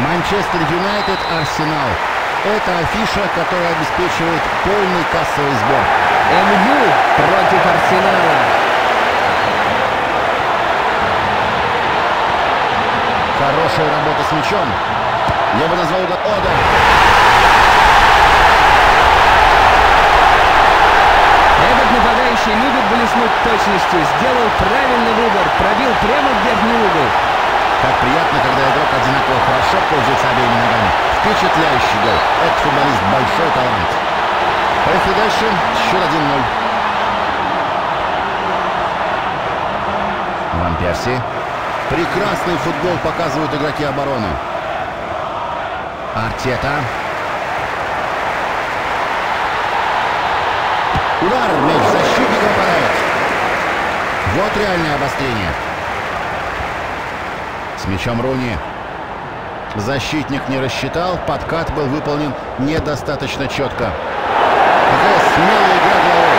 Манчестер Юнайтед, Арсенал. Это афиша, которая обеспечивает полный кассовый сбор. МЮ против Арсенала. Хорошая работа с мячом. Я бы назвал это Ода. Этот нападающий любит блеснуть точностью. Сделал правильный выбор. Пробил прямо в верхний угол. Как приятно, когда игрок одинаково хорошо. Впечатляющий гол. Этот футболист большой талант. Поехали дальше. Счет 1-0. Ван Перси. Прекрасный футбол показывают игроки обороны. Артета. Удар. Мяч защитника попадает. Вот реальное обострение. С мячом Руни. Защитник не рассчитал, подкат был выполнен недостаточно четко. Какая смелая игра головой.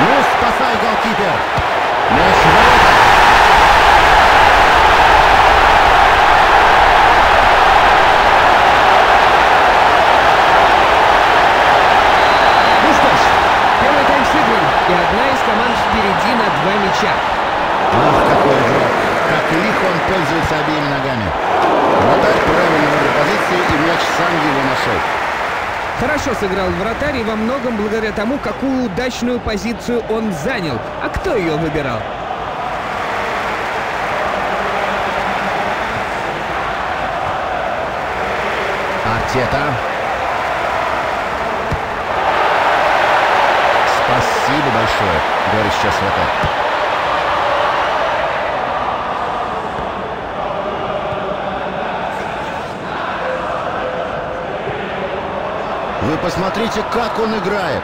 Ну, спасай, голкипер. Мяч в ворота. Ну что ж, первый тайм сыгран. И одна из команд впереди на два мяча. Ах, какой игрок! Как лихо он пользуется обеими ногами. Вратарь правильно выбрал позиции, и мяч сам его нашел. Хорошо сыграл вратарь и во многом благодаря тому, какую удачную позицию он занял. А кто ее выбирал? Артета. Спасибо большое, говорит сейчас вратарь. Посмотрите, как он играет.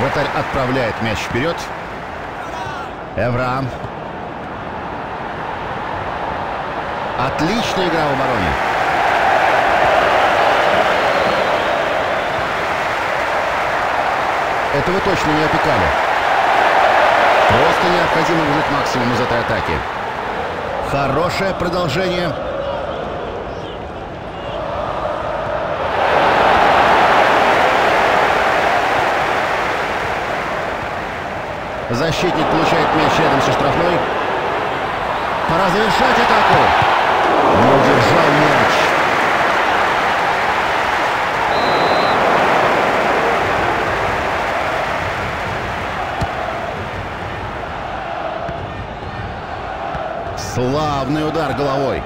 Вратарь отправляет мяч вперед. Эврам. Отличная игра в обороне. Этого точно не опекали. Просто необходимо выжать максимум из этой атаки. Хорошее продолжение. Защитник получает мяч рядом со штрафной. Пора завершать атаку. Не удержал мяч. Славный удар головой.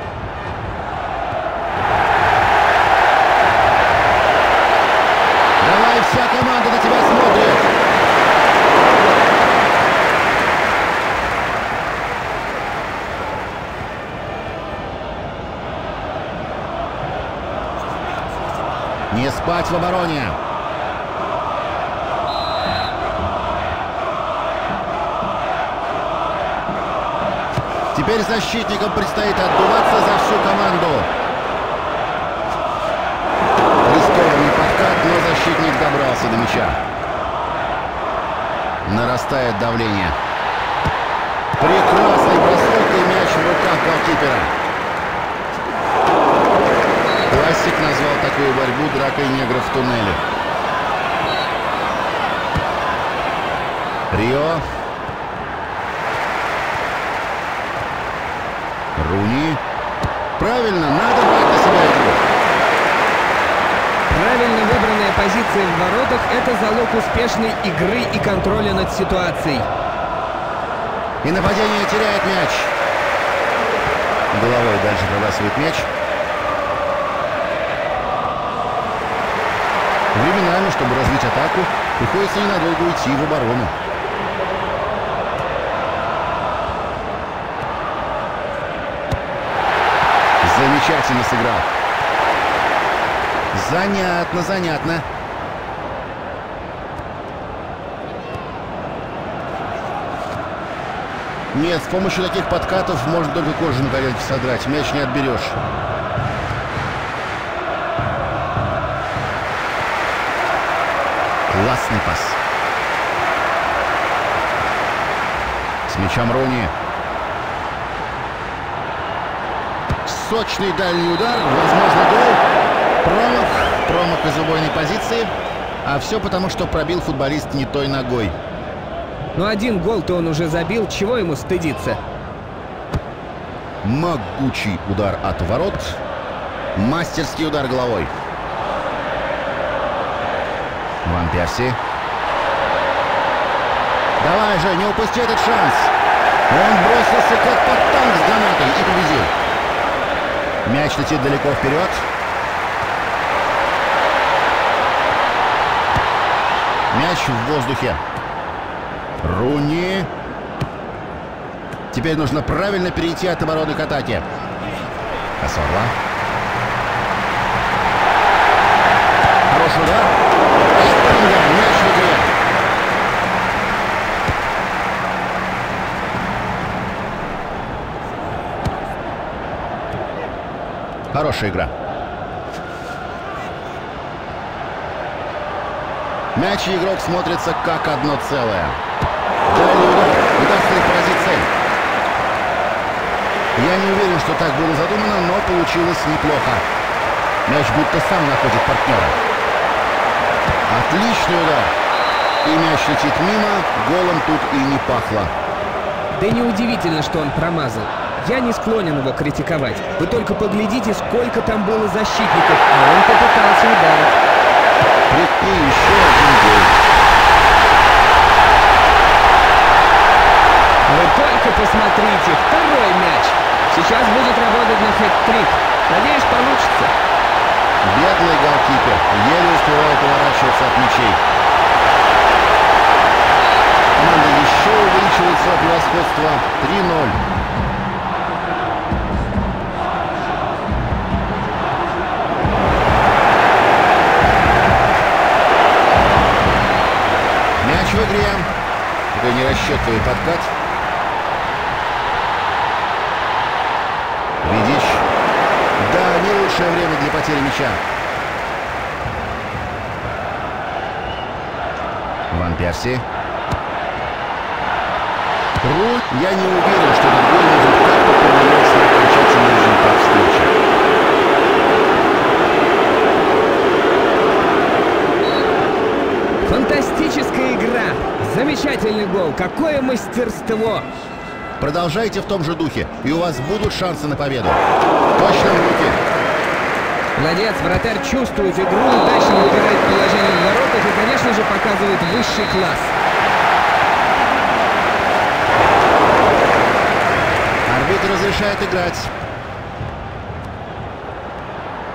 Давай, вся команда на тебя смотрит. Не спать в обороне. Теперь защитникам предстоит отдуваться за всю команду. Рискованный подкат, но защитник добрался до мяча. Нарастает давление. Прекрасный бросок и мяч в руках голкипера. Классик назвал такую борьбу дракой негров в туннеле. Рио. Руни. Правильно, надо брать на себя игру. Правильно выбранная позиция в воротах – это залог успешной игры и контроля над ситуацией. И нападение теряет мяч. Головой дальше пробрасывает мяч. Чтобы развить атаку, приходится ненадолго уйти в оборону. Замечательно сыграл. Занятно, занятно. Нет, с помощью таких подкатов можно только кожу на коленке содрать. Мяч не отберешь. Классный пас. С мячом Руни. Сочный дальний удар. Возможно, гол. Промах. Промах из убойной позиции. А все потому, что пробил футболист не той ногой. Но один гол-то он уже забил, чего ему стыдиться? Могучий удар от ворот. Мастерский удар головой. Ван Перси. Давай же, не упусти этот шанс. Он бросился как под танк с гранатой и победил. Мяч летит далеко вперед. Мяч в воздухе. Руни. Теперь нужно правильно перейти от обороны к атаке. Косорла. Хороший удар. Штанга. Мяч в игре. Хорошая игра. Мяч и игрок смотрятся как одно целое. Дальний удар. Удастся поразить цель? Я не уверен, что так было задумано, но получилось неплохо. Мяч будто сам находит партнера. Отличный удар. И мяч летит мимо, голом тут и не пахло. Да неудивительно, что он промазал. Я не склонен его критиковать. Вы только поглядите, сколько там было защитников, а он попытался ударить. И еще один гол. Вы только посмотрите, второй мяч. Сейчас будет работать на хэт-трик. Надеюсь, получится. Бедный голкипер еле успевает уворачиваться от мячей. Команда еще увеличивает свое превосходство 3-0. Нерасчетливый подкат. Видишь? Да, не лучшее время для потери мяча. Ван Перси. Руль. Я не уверен, что этот гол может как-то гол. Какое мастерство. Продолжайте в том же духе, и у вас будут шансы на победу. Точно в руки. Молодец, вратарь чувствует игру, удачно выбирает положение в воротах и, конечно же, показывает высший класс. Арбитр разрешает играть.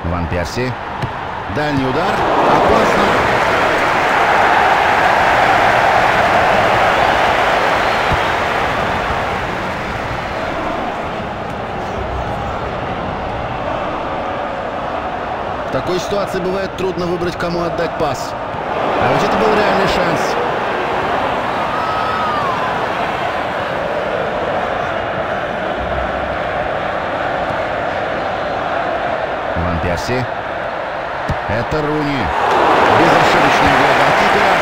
Ван Перси. Дальний удар. Опасно. Такой ситуации бывает трудно выбрать, кому отдать пас. А ведь это был реальный шанс. Ван Перси. Это Руни. Безошибочная игра голкипера.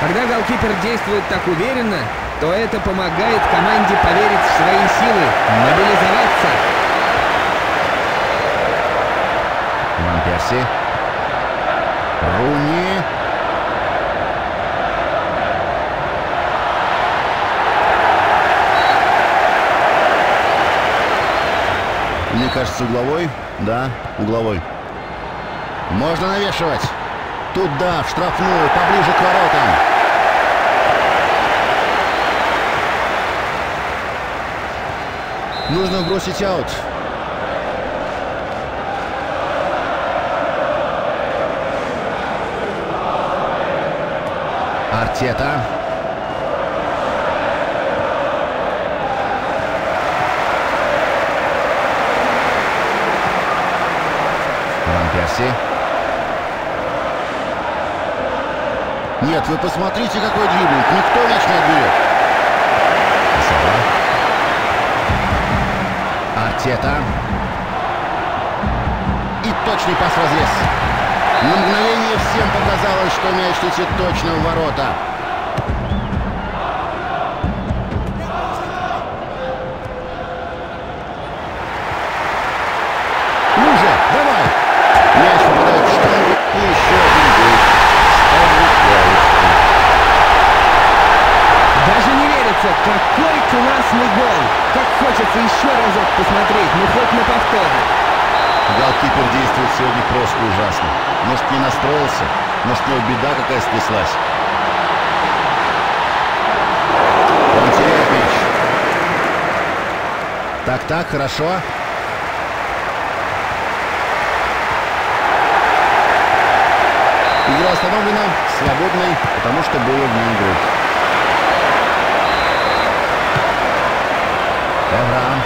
Когда голкипер действует так уверенно, то это помогает команде поверить в свои силы, мобилизоваться. Ван Перси. Руни. Мне кажется, угловой. Да, угловой. Можно навешивать. Туда, в штрафную, поближе к воротам. Нужно бросить аут. Артета. Ван Нет, вы посмотрите, какой двигатель. Никто мяч не отберет. Артета. И точный пас в разрез. На мгновение всем показалось, что мяч летит точно в ворота. Какой классный гол! Как хочется еще разок посмотреть, ну хоть на повтор. Действует сегодня просто ужасно. Может, не настроился? Может, у него беда какая мяч. Так-так, хорошо. Игра остановлена, свободной, потому что было вне игры. Эвра.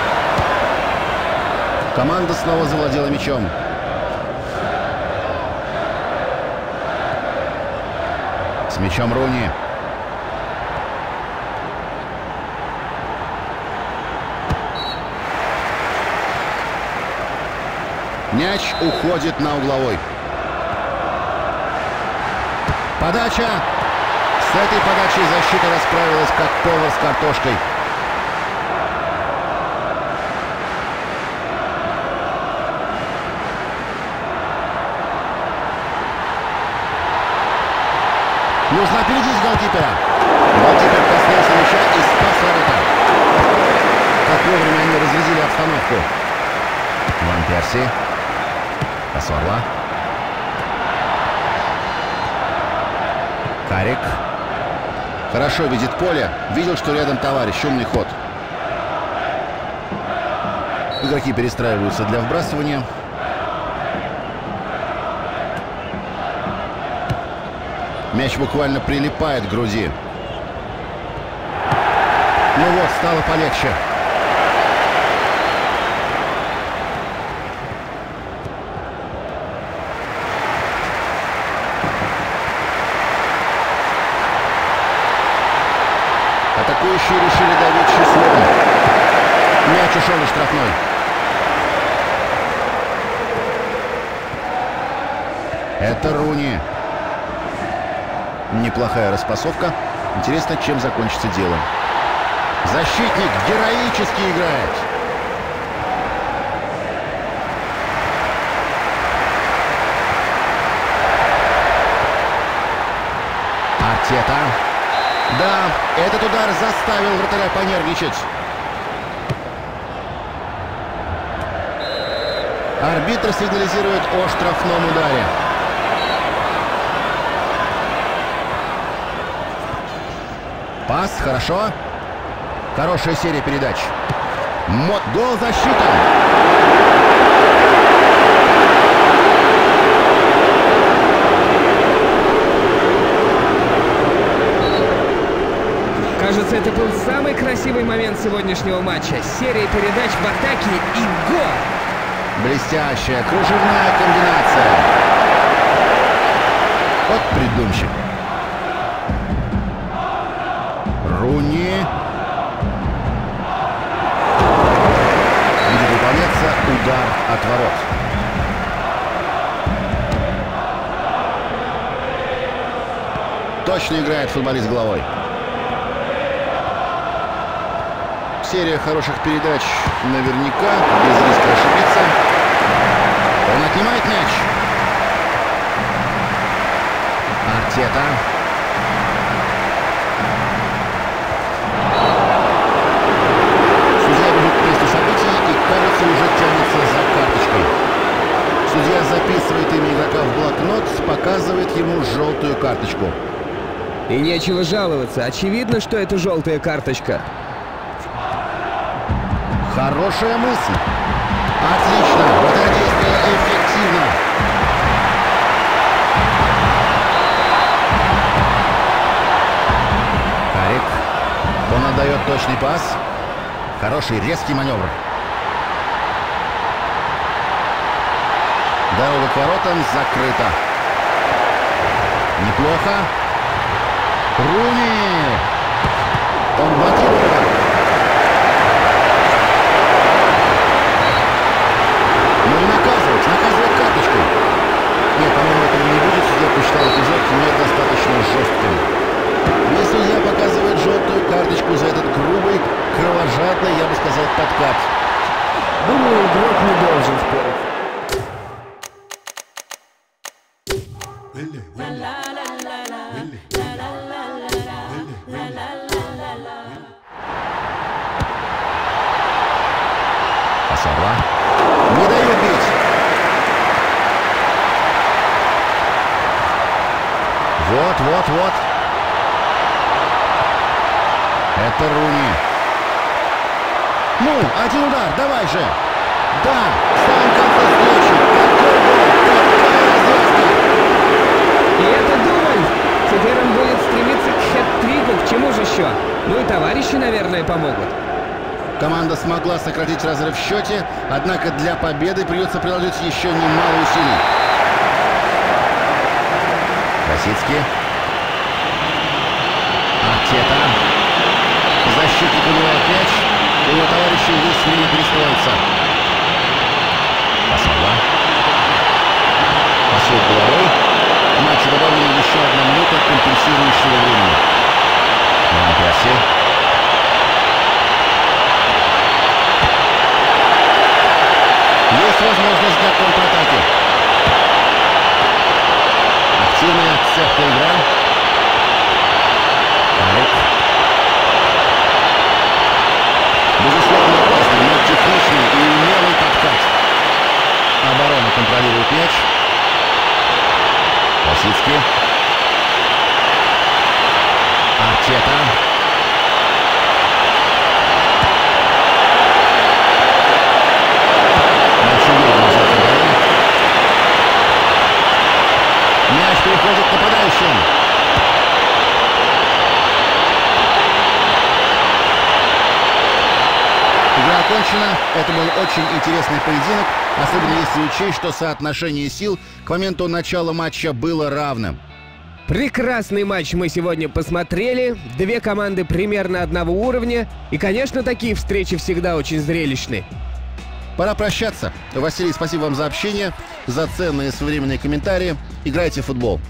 Команда снова завладела мячом. С мячом Руни. Мяч уходит на угловой. Подача. С этой подачей защита расправилась как повар с картошкой. Опередить голкипера. Голкипер коснулся мяча и спас ворота. Как вовремя они разрядили обстановку. Ван Перси. Пасорла. Карик. Хорошо видит поле. Видел, что рядом товарищ. Умный ход. Игроки перестраиваются для вбрасывания. Мяч буквально прилипает к груди. Ну вот, стало полегче. Атакующие решили давить числом. Мяч ушел из штрафной. Это Руни. Неплохая распасовка. Интересно, чем закончится дело. Защитник героически играет. Артета. Да, этот удар заставил вратаря понервничать. Арбитр сигнализирует о штрафном ударе. Пас, хорошо. Хорошая серия передач. Мот, гол засчитан. Кажется, это был самый красивый момент сегодняшнего матча. Серия передач в атаке и гол! Блестящая кружевная комбинация. Вот придумщик. Удар от ворот. Точно играет футболист головой. Серия хороших передач наверняка, без риска ошибиться. Он отнимает мяч. Артета. Показывает ему желтую карточку. И нечего жаловаться. Очевидно, что это желтая карточка. Хорошая мысль. Отлично. Это действие эффективно. Карик. Он отдает точный пас. Хороший резкий маневр. Дорога к воротам закрыта. Неплохо. Руни. Он блокирован. Вот, вот, вот. Это Руни. Ну, один удар, давай же. Да, в самом конце встречи. Какой гол, какая развязка. И это дубль! Теперь он будет стремиться к хэт-трику, к чему же еще? Ну и товарищи, наверное, помогут. Команда смогла сократить разрыв в счете, однако для победы придется приложить еще немало усилий. Красицкий. Артета. Защитник убивает мяч. Его товарищи здесь не перестроятся. Пасова. Пасует головой. Матчу добавлена еще одна минута компенсирующего времени. Ван Перси. Есть возможность для контратаки. Активная цепкая игра. Карик. Безусловно, опасный, но техничный и умелый подкат. Оборона контролирует мяч. Лосицкий. Артета. Мяч уверенно взят ударом. Мяч переходит к нападающим. Игра окончена. Это был очень интересный поединок, особенно если учесть, что соотношение сил к моменту начала матча было равным. Прекрасный матч мы сегодня посмотрели. Две команды примерно одного уровня. И, конечно, такие встречи всегда очень зрелищны. Пора прощаться. Василий, спасибо вам за общение, за ценные своевременные комментарии. Играйте в футбол.